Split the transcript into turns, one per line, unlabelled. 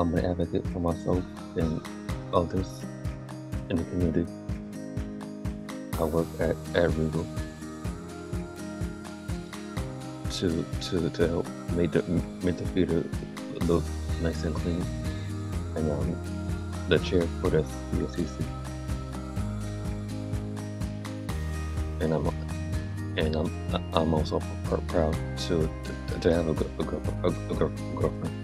I'm an advocate for myself and others in the community. I work at, at Regal to to to help make the make the theater look nice and clean, and um, the chair for the CSCC. And I'm and I'm I'm also pr- proud to to, to have a, a, girl- a, a girlfriend.